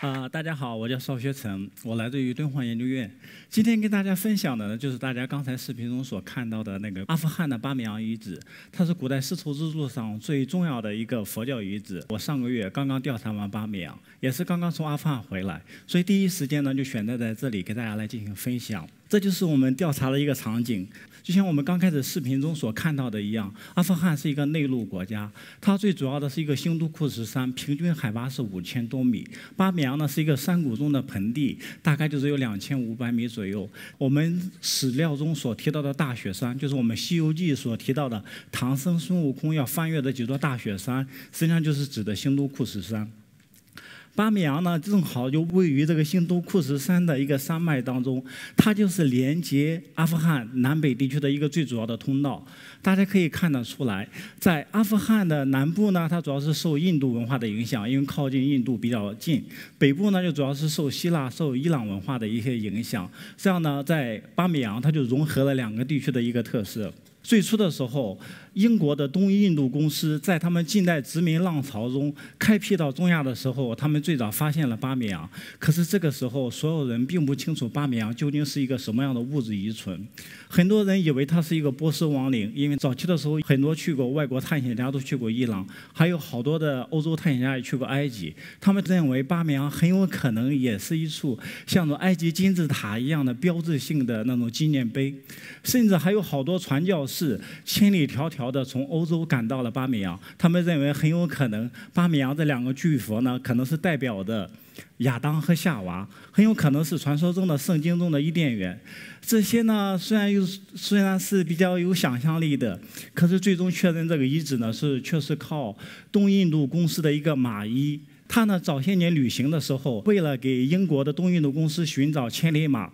啊、大家好，我叫邵学成，我来自于敦煌研究院。今天跟大家分享的呢，就是大家刚才视频中所看到的那个阿富汗的巴米扬遗址，它是古代丝绸之路上最重要的一个佛教遗址。我上个月刚刚调查完巴米扬，也是刚刚从阿富汗回来，所以第一时间呢就选择在这里给大家来进行分享。这就是我们调查的一个场景，就像我们刚开始视频中所看到的一样，阿富汗是一个内陆国家，它最主要的是一个兴都库什山，平均海拔是五千多米。巴米扬呢是一个山谷中的盆地，大概就只有两千五百米左右。我们史料中所提到的大雪山，就是我们《西游记》所提到的唐僧孙悟空要翻越的几座大雪山，实际上就是指的兴都库什山。巴米扬呢，正好就位于这个兴都库什山的一个山脉当中，它就是连接阿富汗南北地区的一个最主要的通道。大家可以看得出来，在阿富汗的南部呢，它主要是受印度文化的影响，因为靠近印度比较近；北部呢，就主要是受希腊、受伊朗文化的一些影响。这样呢，在巴米扬，它就融合了两个地区的一个特色。最初的时候，英国的东印度公司在他们近代殖民浪潮中开辟到中亚的时候，他们最早发现了巴米扬。可是这个时候，所有人并不清楚巴米扬究竟是一个什么样的物质遗存。很多人以为它是一个波斯亡灵，因为早期的时候，很多去过外国探险家都去过伊朗，还有好多的欧洲探险家也去过埃及。他们认为巴米扬很有可能也是一处像埃及金字塔一样的标志性的那种纪念碑，甚至还有好多传教士千里迢迢的从欧洲赶到了巴米扬。他们认为很有可能巴米扬这两个巨佛呢，可能是代表的亚当和夏娃，很有可能是传说中的圣经中的伊甸园。这些呢，虽然有虽然是比较有想象力的，可是最终确认这个遗址呢是确实靠东印度公司的一个马伊。他呢早些年旅行的时候，为了给英国的东印度公司寻找千里马，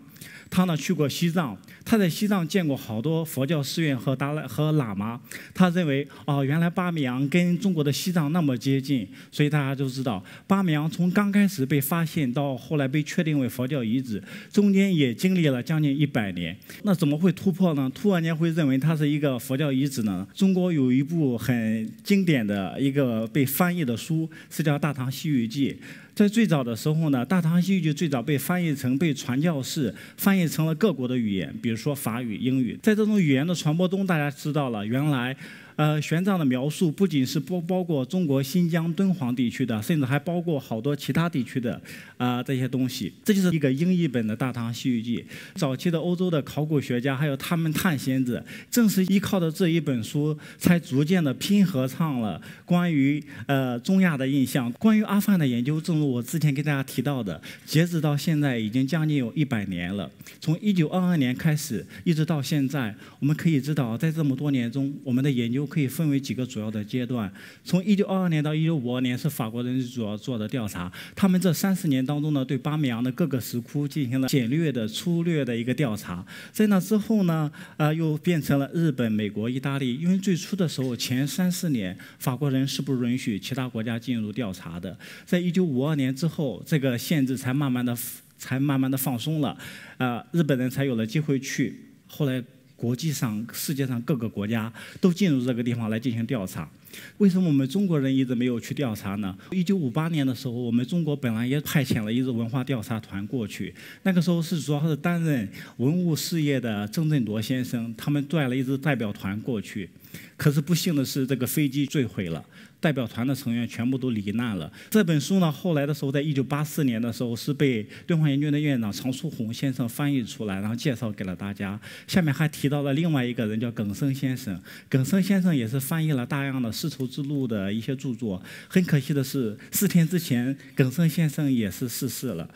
他呢去过西藏。他在西藏见过好多佛教寺院和达赖和喇嘛。他认为，哦，原来巴米扬跟中国的西藏那么接近，所以大家都知道，巴米扬从刚开始被发现到后来被确定为佛教遗址，中间也经历了将近一百年。那怎么会突破呢？突然间会认为它是一个佛教遗址呢？中国有一部很经典的一个被翻译的书，是叫《大唐西域记》。在最早的时候呢，《大唐西域就》最早被翻译成被传教士翻译成了各国的语言，比如说法语、英语。在这种语言的传播中，大家知道了原来。呃，玄奘的描述不仅是包包括中国新疆敦煌地区的，甚至还包括好多其他地区的啊、这些东西。这就是一个英译本的《大唐西域记》。早期的欧洲的考古学家还有他们探险者，正是依靠着这一本书，才逐渐的拼合上了关于呃中亚的印象。关于阿富汗的研究，正如我之前跟大家提到的，截止到现在已经将近有一百年了。从一九二二年开始，一直到现在，我们可以知道，在这么多年中，我们的研究可以分为几个主要的阶段。从一九二二年到一九五二年是法国人主要做的调查，他们这三十年当中呢，对巴米扬的各个石窟进行了简略的、粗略的一个调查。在那之后呢，呃，又变成了日本、美国、意大利。因为最初的时候，前三四年法国人是不允许其他国家进入调查的。在一九五二年之后，这个限制才慢慢的。才慢慢的放松了，呃，日本人才有了机会去。后来，国际上、世界上各个国家都进入这个地方来进行调查。为什么我们中国人一直没有去调查呢？一九五八年的时候，我们中国本来也派遣了一支文化调查团过去，那个时候是主要是担任文物事业的郑振铎先生，他们带了一支代表团过去。可是不幸的是，这个飞机坠毁了，代表团的成员全部都罹难了。这本书呢，后来的时候，在一九八四年的时候，是被敦煌研究院的院长常书鸿先生翻译出来，然后介绍给了大家。下面还提到了另外一个人，叫耿生先生。耿生先生也是翻译了大量的丝绸之路的一些著作。很可惜的是，四天之前，耿生先生也是逝世了。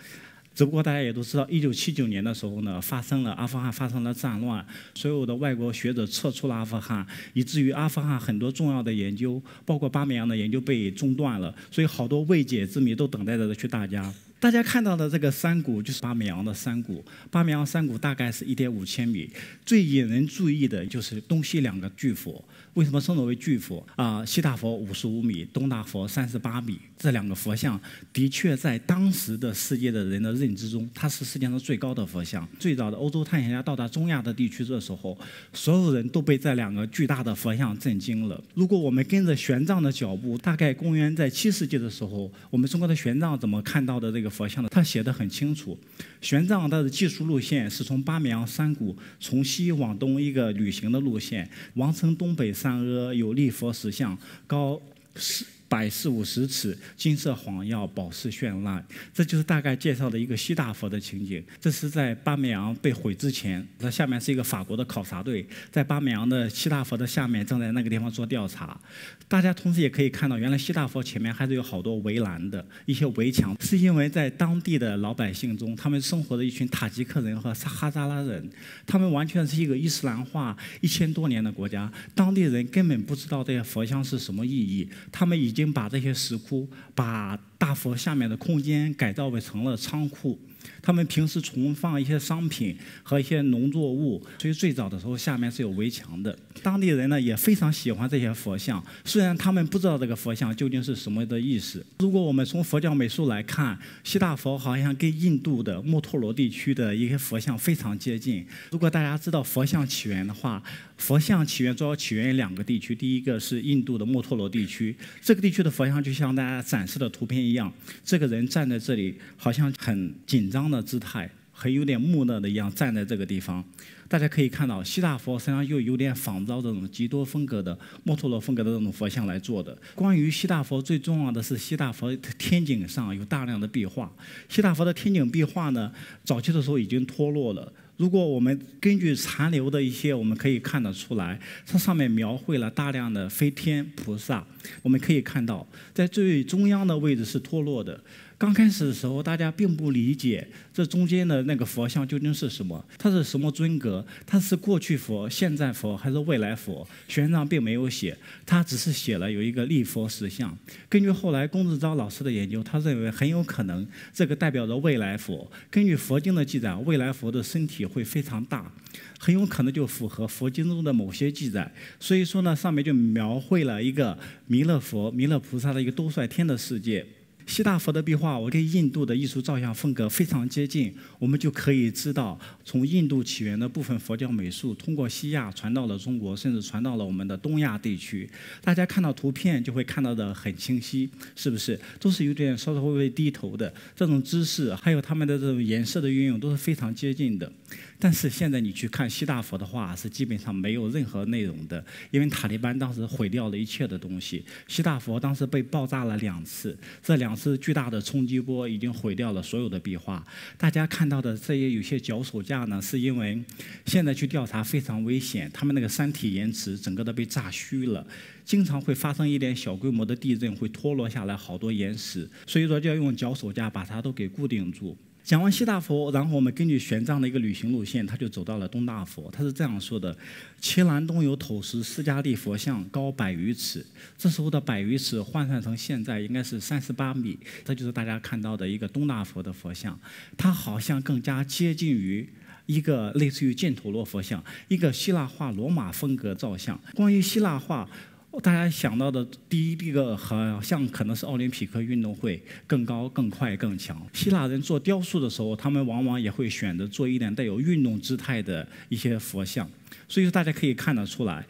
只不过大家也都知道，一九七九年的时候呢，发生了阿富汗发生了战乱，所有的外国学者撤出了阿富汗，以至于阿富汗很多重要的研究，包括巴米扬的研究被中断了，所以好多未解之谜都等待着去大家。大家看到的这个山谷就是巴米扬的山谷，巴米扬山谷大概是一点五千米。最引人注意的就是东西两个巨佛，为什么称之为巨佛啊？西大佛五十五米，东大佛三十八米，这两个佛像的确在当时的世界的人的认知中，它是世界上最高的佛像。最早的欧洲探险家到达中亚的地区的时候，所有人都被这两个巨大的佛像震惊了。如果我们跟着玄奘的脚步，大概公元在七世纪的时候，我们中国的玄奘怎么看到的这个？佛像的，他写的很清楚。玄奘他的技术路线是从巴米扬山谷从西往东一个旅行的路线，王城东北山阿有立佛石像，高十。百四五十尺，金色晃耀，宝石绚烂。这就是大概介绍的一个西大佛的情景。这是在巴米扬被毁之前，这下面是一个法国的考察队，在巴米扬的西大佛的下面，正在那个地方做调查。大家同时也可以看到，原来西大佛前面还是有好多围栏的一些围墙，是因为在当地的老百姓中，他们生活的一群塔吉克人和撒哈扎拉人，他们完全是一个伊斯兰化一千多年的国家，当地人根本不知道这些佛像是什么意义，他们已经把这些石窟、把大佛下面的空间改造为成了仓库。他们平时存放一些商品和一些农作物，所以最早的时候下面是有围墙的。当地人呢也非常喜欢这些佛像，虽然他们不知道这个佛像究竟是什么的意思。如果我们从佛教美术来看，西大佛好像跟印度的墨脱罗地区的一些佛像非常接近。如果大家知道佛像起源的话，佛像起源主要起源于两个地区，第一个是印度的墨脱罗地区，这个地区的佛像就像大家展示的图片一样，这个人站在这里好像很紧张的姿态，很有点木讷的一样站在这个地方。大家可以看到，西大佛实际上又有点仿照这种基多风格的墨脱罗风格的这种佛像来做的。关于西大佛，最重要的是西大佛天井上有大量的壁画。西大佛的天井壁画呢，早期的时候已经脱落了。如果我们根据残留的一些，我们可以看得出来，它上面描绘了大量的飞天菩萨。我们可以看到，在最中央的位置是脱落的。刚开始的时候，大家并不理解这中间的那个佛像究竟是什么，它是什么尊格，它是过去佛、现在佛还是未来佛？玄奘并没有写，他只是写了有一个立佛石像。根据后来龚自昭老师的研究，他认为很有可能这个代表着未来佛。根据佛经的记载，未来佛的身体会非常大，很有可能就符合佛经中的某些记载。所以说呢，上面就描绘了一个弥勒佛、弥勒菩萨的一个兜率天的世界。西大佛的壁画，我跟印度的艺术造像风格非常接近，我们就可以知道，从印度起源的部分佛教美术，通过西亚传到了中国，甚至传到了我们的东亚地区。大家看到图片就会看到的很清晰，是不是？都是有点稍稍微微低头的这种姿势，还有他们的这种颜色的运用都是非常接近的。但是现在你去看西大佛的话，是基本上没有任何内容的，因为塔利班当时毁掉了一切的东西。西大佛当时被爆炸了两次，这两是巨大的冲击波已经毁掉了所有的壁画。大家看到的这些有些脚手架呢，是因为现在去调查非常危险，他们那个山体岩石整个都被炸虚了，经常会发生一点小规模的地震，会脱落下来好多岩石，所以说就要用脚手架把它都给固定住。讲完西大佛，然后我们根据玄奘的一个旅行路线，他就走到了东大佛。他是这样说的：其南东有土石释迦地佛像，高百余尺。这时候的百余尺换算成现在应该是三十八米。这就是大家看到的一个东大佛的佛像，它好像更加接近于一个类似于犍陀罗佛像，一个希腊化罗马风格造像。关于希腊化。大家想到的第一一个好像可能是奥林匹克运动会，更高、更快、更强。希腊人做雕塑的时候，他们往往也会选择做一点带有运动姿态的一些佛像。所以说，大家可以看得出来，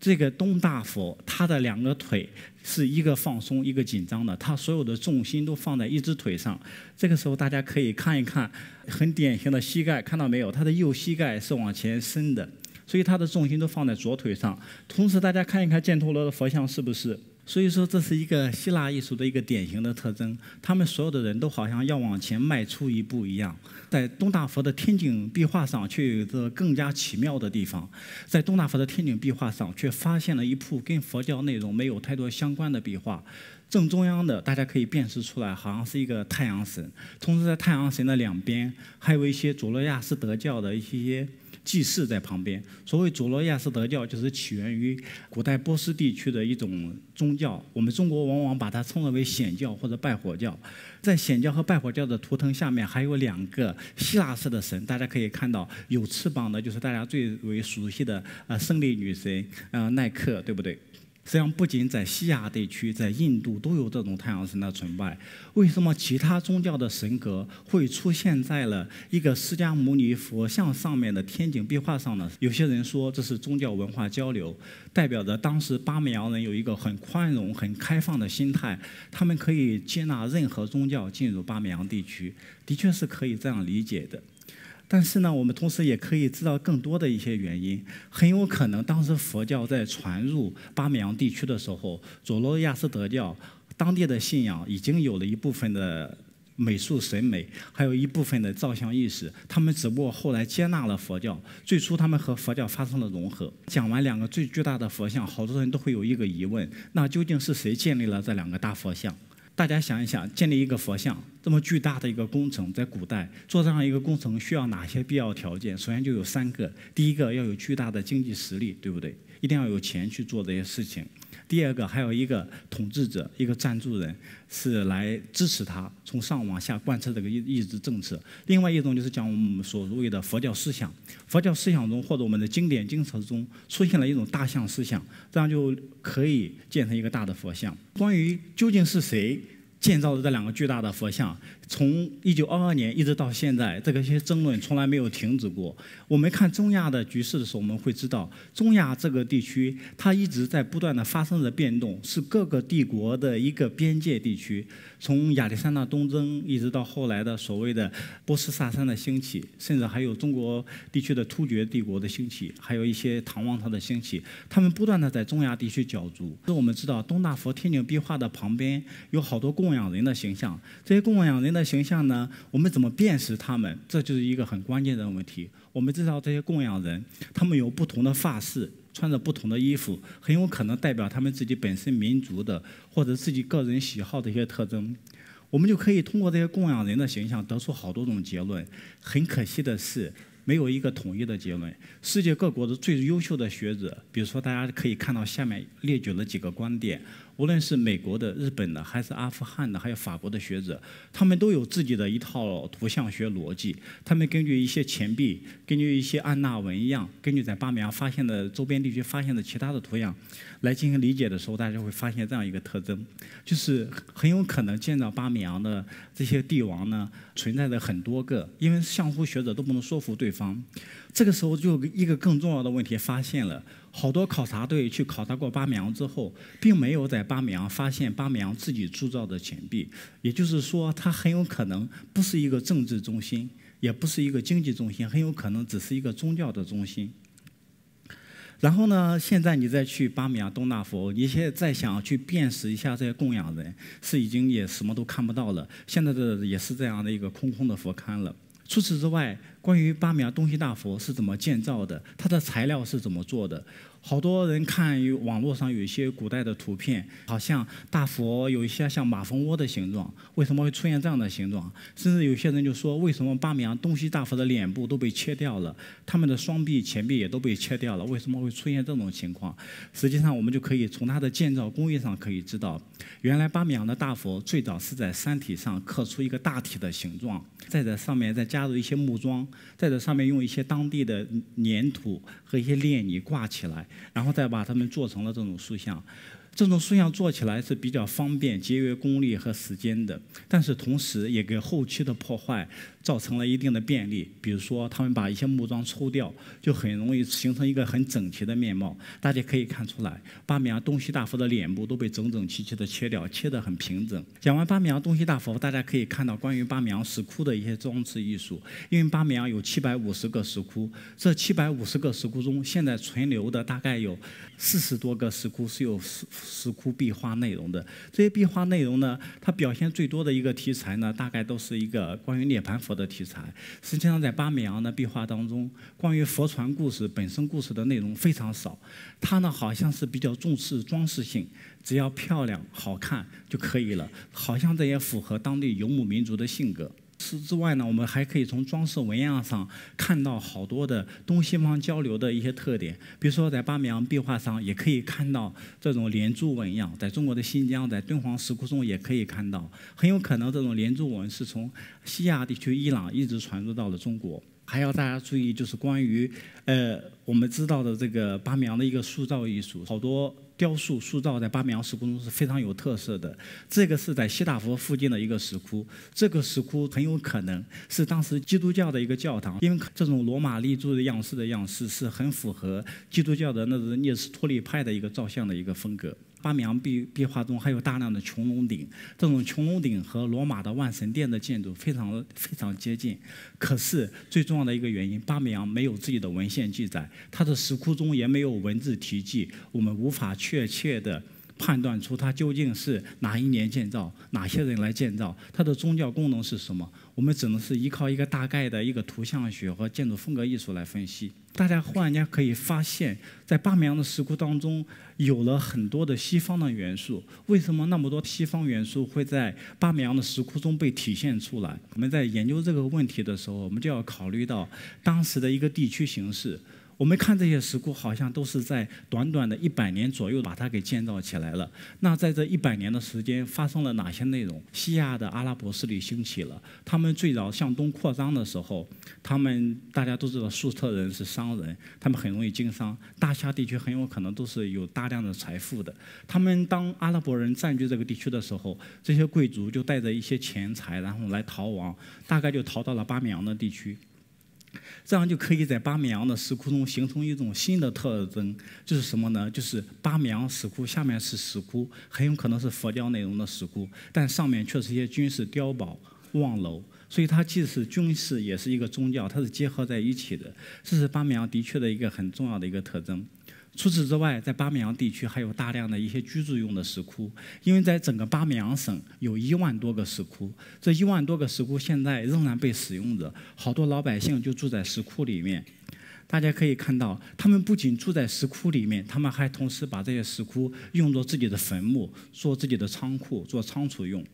这个东大佛，他的两个腿是一个放松、一个紧张的，他所有的重心都放在一只腿上。这个时候，大家可以看一看，很典型的膝盖，看到没有？他的右膝盖是往前伸的。所以它的重心都放在左腿上。同时，大家看一看犍陀罗的佛像是不是？所以说，这是一个希腊艺术的一个典型的特征。他们所有的人都好像要往前迈出一步一样。在东大佛的天井壁画上，却有着更加奇妙的地方。在东大佛的天井壁画上，却发现了一幅跟佛教内容没有太多相关的壁画。正中央的，大家可以辨识出来，好像是一个太阳神。同时，在太阳神的两边，还有一些佐罗亚斯德教的一些。祭祀在旁边。所谓佐罗亚斯德教，就是起源于古代波斯地区的一种宗教。我们中国往往把它称为显教或者拜火教。在显教和拜火教的图腾下面，还有两个希腊式的神。大家可以看到，有翅膀的就是大家最为熟悉的呃胜利女神呃耐克，对不对？实际上，不仅在西亚地区，在印度都有这种太阳神的崇拜。为什么其他宗教的神格会出现在了一个释迦牟尼佛像上面的天井壁画上呢？有些人说这是宗教文化交流，代表着当时巴米扬人有一个很宽容、很开放的心态，他们可以接纳任何宗教进入巴米扬地区，的确是可以这样理解的。但是呢，我们同时也可以知道更多的一些原因。很有可能当时佛教在传入巴米扬地区的时候，佐罗亚斯德教当地的信仰已经有了一部分的美术审美，还有一部分的造像意识。他们只不过后来接纳了佛教。最初他们和佛教发生了融合。讲完两个最巨大的佛像，好多人都会有一个疑问：那究竟是谁建立了这两个大佛像？大家想一想，建立一个佛像这么巨大的一个工程，在古代做这样一个工程需要哪些必要条件？首先就有三个：第一个要有巨大的经济实力，对不对？一定要有钱去做这些事情。第二个，还有一个统治者，一个赞助人是来支持他从上往下贯彻这个意意志政策。另外一种就是讲我们所谓的佛教思想，佛教思想中或者我们的经典经册中出现了一种大象思想，这样就可以建成一个大的佛像。关于究竟是谁建造的这两个巨大的佛像？从一九二二年一直到现在，这个些争论从来没有停止过。我们看中亚的局势的时候，我们会知道，中亚这个地区它一直在不断的发生着变动，是各个帝国的一个边界地区。从亚历山大东征一直到后来的所谓的波斯萨珊的兴起，甚至还有中国地区的突厥帝国的兴起，还有一些唐王朝的兴起，他们不断的在中亚地区角逐。那我们知道，东大佛天井壁画的旁边有好多供养人的形象，这些供养人的。形象呢？我们怎么辨识他们？这就是一个很关键的问题。我们知道这些供养人，他们有不同的发饰，穿着不同的衣服，很有可能代表他们自己本身民族的或者自己个人喜好的一些特征。我们就可以通过这些供养人的形象得出好多种结论。很可惜的是。没有一个统一的结论。世界各国的最优秀的学者，比如说大家可以看到下面列举了几个观点，无论是美国的、日本的，还是阿富汗的，还有法国的学者，他们都有自己的一套图像学逻辑。他们根据一些钱币，根据一些安纳纹样，根据在巴米扬发现的周边地区发现的其他的图样，来进行理解的时候，大家会发现这样一个特征，就是很有可能建造巴米扬的这些帝王呢，存在着很多个，因为相互学者都不能说服对。方，这个时候就一个更重要的问题发现了，好多考察队去考察过巴米扬之后，并没有在巴米扬发现巴米扬自己铸造的钱币，也就是说，它很有可能不是一个政治中心，也不是一个经济中心，很有可能只是一个宗教的中心。然后呢，现在你再去巴米扬东大佛，你现在再想去辨识一下这些供养人，是已经也什么都看不到了。现在的也是这样的一个空空的佛龛了。除此之外，关于巴米亚东西大佛是怎么建造的，它的材料是怎么做的？好多人看有网络上有一些古代的图片，好像大佛有一些像马蜂窝的形状，为什么会出现这样的形状？甚至有些人就说，为什么巴米扬东西大佛的脸部都被切掉了，他们的双臂、前臂也都被切掉了，为什么会出现这种情况？实际上，我们就可以从它的建造工艺上可以知道，原来巴米扬的大佛最早是在山体上刻出一个大体的形状，再在上面再加入一些木桩，再在上面用一些当地的粘土和一些炼泥挂起来。然后再把它们做成了这种塑像。这种塑像做起来是比较方便、节约功力和时间的，但是同时也给后期的破坏造成了一定的便利。比如说，他们把一些木桩抽掉，就很容易形成一个很整齐的面貌。大家可以看出来，巴米扬东西大佛的脸部都被整整齐齐的切掉，切得很平整。讲完巴米扬东西大佛，大家可以看到关于巴米扬石窟的一些装饰艺术。因为巴米扬有七百五十个石窟，这七百五十个石窟中，现在存留的大概有四十多个石窟是有石石。窟壁画内容的这些壁画内容呢，它表现最多的一个题材呢，大概都是一个关于涅槃佛的题材。实际上，在巴米扬的壁画当中，关于佛传故事本身故事的内容非常少。它呢，好像是比较重视装饰性，只要漂亮好看就可以了。好像这也符合当地游牧民族的性格。此之外呢，我们还可以从装饰纹样上看到好多的东西方交流的一些特点。比如说，在巴米扬壁画上也可以看到这种连珠纹样，在中国的新疆，在敦煌石窟中也可以看到。很有可能这种连珠纹是从西亚地区伊朗一直传入到了中国。还要大家注意，就是关于呃我们知道的这个巴米扬的一个塑造艺术，好多雕塑塑造在巴米扬石窟中是非常有特色的。这个是在西大佛附近的一个石窟，这个石窟很有可能是当时基督教的一个教堂，因为这种罗马立柱的样式的样式是很符合基督教的那种聂斯托利派的一个造像的一个风格。巴米扬壁壁画中还有大量的穹隆顶，这种穹隆顶和罗马的万神殿的建筑非常非常接近。可是最重要的一个原因，巴米扬没有自己的文献记载，它的石窟中也没有文字题记，我们无法确切的判断出它究竟是哪一年建造，哪些人来建造，它的宗教功能是什么。我们只能是依靠一个大概的一个图像学和建筑风格艺术来分析。大家忽然间可以发现，在巴米扬的石窟当中有了很多的西方的元素。为什么那么多西方元素会在巴米扬的石窟中被体现出来？我们在研究这个问题的时候，我们就要考虑到当时的一个地区形势。我们看这些石窟，好像都是在短短的一百年左右把它给建造起来了。那在这一百年的时间，发生了哪些内容？西亚的阿拉伯势力兴起了，他们最早向东扩张的时候，他们大家都知道，粟特人是商人，他们很容易经商。大夏地区很有可能都是有大量的财富的。他们当阿拉伯人占据这个地区的时候，这些贵族就带着一些钱财，然后来逃亡，大概就逃到了巴米扬的地区。这样就可以在巴米扬的石窟中形成一种新的特征，就是什么呢？就是巴米扬石窟下面是石窟，很有可能是佛教内容的石窟，但上面却是一些军事碉堡、望楼，所以它既是军事，也是一个宗教，它是结合在一起的。这是巴米扬的确的一个很重要的一个特征。除此之外，在巴米扬地区还有大量的一些居住用的石窟，因为在整个巴米扬省有一万多个石窟，这一万多个石窟现在仍然被使用着，好多老百姓就住在石窟里面。大家可以看到，他们不仅住在石窟里面，他们还同时把这些石窟用作自己的坟墓，做自己的仓库，做仓储用。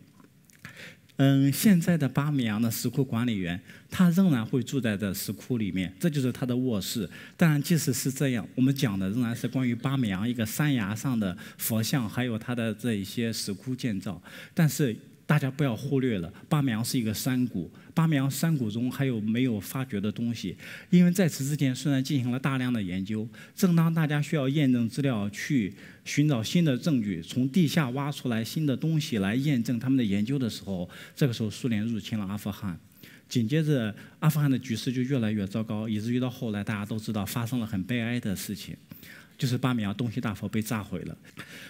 嗯，现在的巴米扬的石窟管理员，他仍然会住在这石窟里面，这就是他的卧室。当然，即使是这样，我们讲的仍然是关于巴米扬一个山崖上的佛像，还有他的这一些石窟建造。但是。大家不要忽略了，巴米扬是一个山谷，巴米扬山谷中还有没有发掘的东西？因为在此之前虽然进行了大量的研究，正当大家需要验证资料去寻找新的证据，从地下挖出来新的东西来验证他们的研究的时候，这个时候苏联入侵了阿富汗，紧接着阿富汗的局势就越来越糟糕，以至于到后来大家都知道发生了很悲哀的事情。就是巴米扬东西大佛被炸毁了，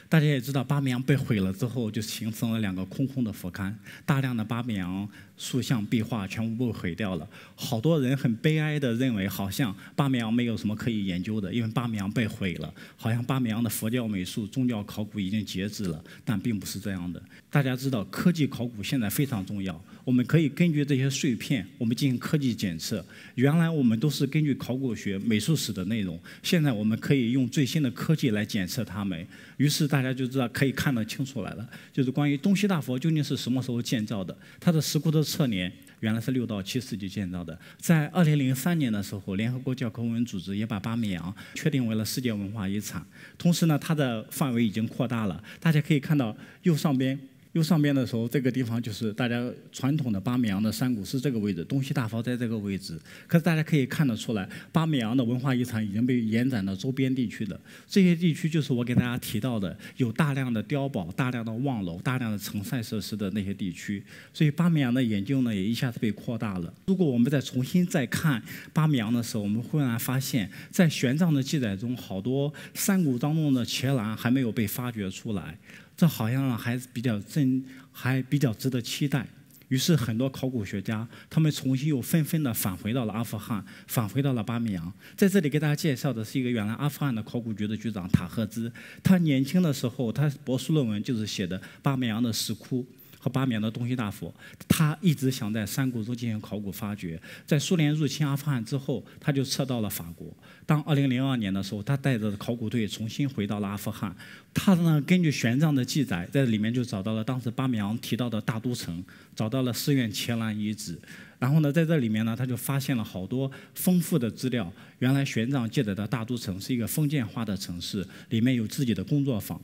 大家也知道，巴米扬被毁了之后，就形成了两个空空的佛龛，大量的巴米扬塑像壁画全部被毁掉了。好多人很悲哀地认为，好像巴米扬没有什么可以研究的，因为巴米扬被毁了，好像巴米扬的佛教美术、宗教考古已经截止了，但并不是这样的。大家知道，科技考古现在非常重要。我们可以根据这些碎片，我们进行科技检测。原来我们都是根据考古学、美术史的内容，现在我们可以用最新的科技来检测它们。于是大家就知道，可以看得清楚来了。就是关于东西大佛究竟是什么时候建造的，它的石窟的侧年原来是六到七世纪建造的。在二零零三年的时候，联合国教科文组织也把巴米扬确定为了世界文化遗产。同时呢，它的范围已经扩大了。大家可以看到右上边。右上边的时候，这个地方就是大家传统的巴米扬的山谷是这个位置，东西大佛在这个位置。可是大家可以看得出来，巴米扬的文化遗产已经被延展到周边地区了。这些地区就是我给大家提到的，有大量的碉堡、大量的望楼、大量的城塞设施的那些地区。所以巴米扬的研究呢，也一下子被扩大了。如果我们再重新再看巴米扬的时候，我们忽然发现，在玄奘的记载中，好多山谷当中的伽蓝还没有被发掘出来。这好像还是比较真，还比较值得期待。于是很多考古学家，他们重新又纷纷的返回到了阿富汗，返回到了巴米扬。在这里给大家介绍的是一个原来阿富汗的考古局的局长塔赫兹。他年轻的时候，他博士论文就是写的巴米扬的石窟。和巴米扬的东西大佛，他一直想在山谷中进行考古发掘。在苏联入侵阿富汗之后，他就撤到了法国。当2002年的时候，他带着考古队重新回到了阿富汗。他呢，根据玄奘的记载，在里面就找到了当时巴米扬提到的大都城，找到了寺院伽蓝遗址。然后呢，在这里面呢，他就发现了好多丰富的资料。原来玄奘记载的大都城是一个封建化的城市，里面有自己的工作坊。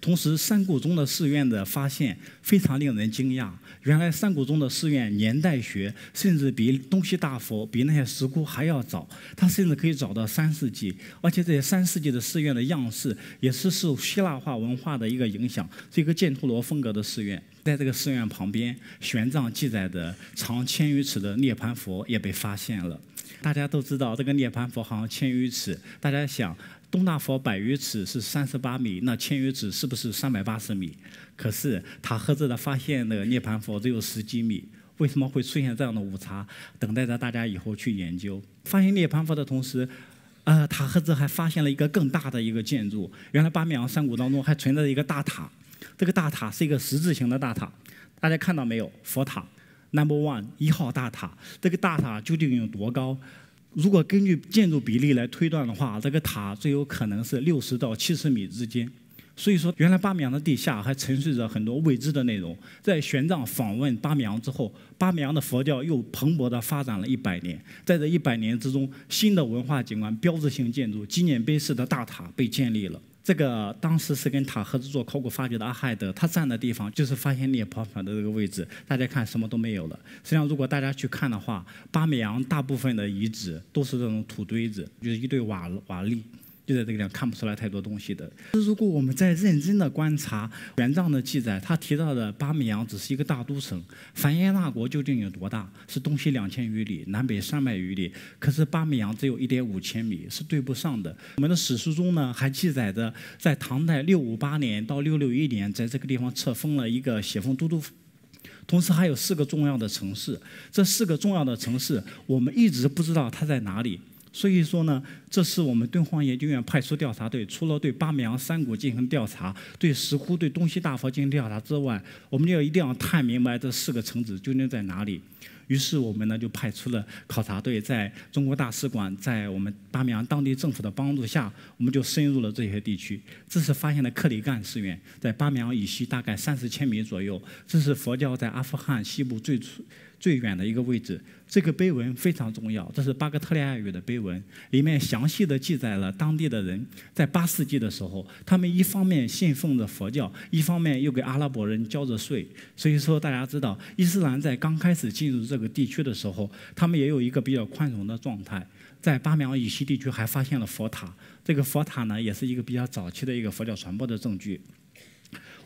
同时，山谷中的寺院的发现非常令人惊讶。原来山谷中的寺院年代学甚至比东西大佛、比那些石窟还要早，它甚至可以找到三世纪。而且这些三世纪的寺院的样式也是受希腊化文化的一个影响，是一个犍陀罗风格的寺院。在这个寺院旁边，玄奘记载的长千余尺的涅槃佛也被发现了。大家都知道，这个涅槃佛好像千余尺，大家想。东大佛百余尺是三十八米，那千余尺是不是三百八十米？可是塔赫兹的发现的涅槃佛只有十几米，为什么会出现这样的误差？等待着大家以后去研究。发现涅槃佛的同时，呃，塔赫兹还发现了一个更大的一个建筑。原来巴米扬山谷当中还存在着一个大塔，这个大塔是一个十字形的大塔，大家看到没有？佛塔，Number One 一号大塔。这个大塔究竟有多高？如果根据建筑比例来推断的话，这个塔最有可能是六十到七十米之间。所以说，原来巴米扬的地下还沉睡着很多未知的内容。在玄奘访问巴米扬之后，巴米扬的佛教又蓬勃地发展了一百年。在这一百年之中，新的文化景观、标志性建筑、纪念碑式的大塔被建立了。这个当时是跟塔赫兹做考古发掘的阿亥德，他站的地方就是发现涅槃佛的这个位置。大家看，什么都没有了。实际上，如果大家去看的话，巴米扬大部分的遗址都是这种土堆子，就是一堆瓦瓦砾。就在这个地方看不出来太多东西的。如果我们在认真的观察玄奘的记载，他提到的巴米扬只是一个大都城，梵耶那国究竟有多大？是东西两千余里，南北三百余里。可是巴米扬只有一点五千米，是对不上的。我们的史书中呢，还记载着在唐代六五八年到六六一年，在这个地方册封了一个写封都督，同时还有四个重要的城市。这四个重要的城市，我们一直不知道它在哪里。所以说呢，这是我们敦煌研究院派出调查队，除了对巴米扬山谷进行调查，对石窟、对东西大佛进行调查之外，我们就要一定要探明白这四个城址究竟在哪里。于是我们呢就派出了考察队，在中国大使馆，在我们巴米扬当地政府的帮助下，我们就深入了这些地区。这是发现的克里干寺院，在巴米扬以西大概三十千米左右。这是佛教在阿富汗西部最初。最远的一个位置，这个碑文非常重要。这是巴格特利亚语的碑文，里面详细的记载了当地的人在八世纪的时候，他们一方面信奉着佛教，一方面又给阿拉伯人交着税。所以说，大家知道，伊斯兰在刚开始进入这个地区的时候，他们也有一个比较宽容的状态。在巴米扬以西地区还发现了佛塔，这个佛塔呢，也是一个比较早期的一个佛教传播的证据。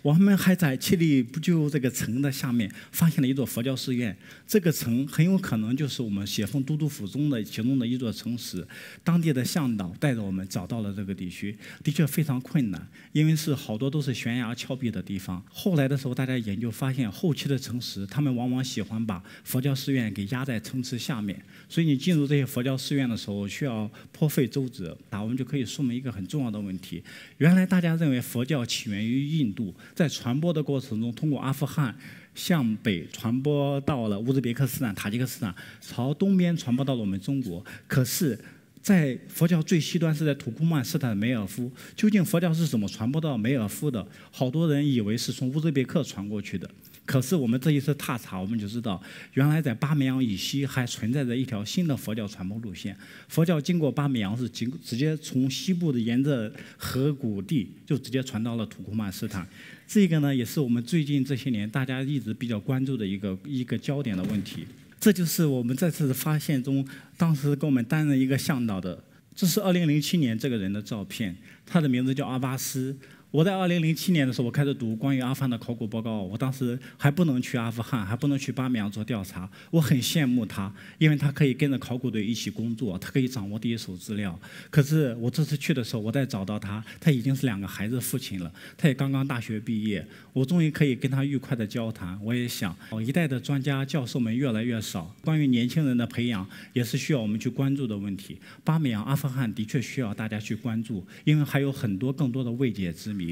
我们还在七里不就这个城的下面发现了一座佛教寺院，这个城很有可能就是我们写封都督府中的其中的一座城池。当地的向导带着我们找到了这个地区，的确非常困难，因为是好多都是悬崖峭壁的地方。后来的时候，大家研究发现，后期的城池他们往往喜欢把佛教寺院给压在城池下面，所以你进入这些佛教寺院的时候需要颇费周折。那我们就可以说明一个很重要的问题：原来大家认为佛教起源于印度。在传播的过程中，通过阿富汗向北传播到了乌兹别克斯坦、塔吉克斯坦，朝东边传播到了我们中国。可是，在佛教最西端是在土库曼斯坦梅尔夫，究竟佛教是怎么传播到梅尔夫的？好多人以为是从乌兹别克传过去的。可是我们这一次踏查，我们就知道，原来在巴米扬以西还存在着一条新的佛教传播路线。佛教经过巴米扬是经直接从西部的沿着河谷地就直接传到了土库曼斯坦。这个呢，也是我们最近这些年大家一直比较关注的一个一个焦点的问题。这就是我们这次的发现中，当时给我们担任一个向导的，这是2007年这个人的照片，他的名字叫阿巴斯。我在二零零七年的时候，我开始读关于阿富汗的考古报告。我当时还不能去阿富汗，还不能去巴米扬做调查。我很羡慕他，因为他可以跟着考古队一起工作，他可以掌握第一手资料。可是我这次去的时候，我再找到他，他已经是两个孩子父亲了，他也刚刚大学毕业。我终于可以跟他愉快的交谈。我也想，一代的专家教授们越来越少，关于年轻人的培养也是需要我们去关注的问题。巴米扬、阿富汗的确需要大家去关注，因为还有很多更多的未解之谜。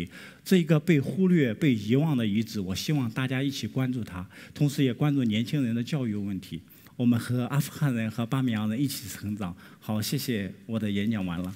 这一个被忽略、被遗忘的遗址，我希望大家一起关注它，同时也关注年轻人的教育问题。我们和阿富汗人和巴米扬人一起成长。好，谢谢，我的演讲完了。